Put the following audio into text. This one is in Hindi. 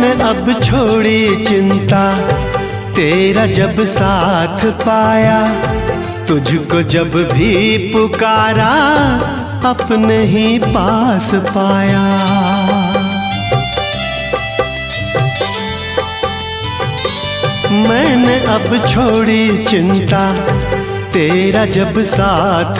मन अब छोड़ी चिंता, तेरा जब साथ पाया, तुझको जब भी पुकारा, अपने ही पास पाया। मैंने अब छोड़ी चिंता, तेरा जब साथ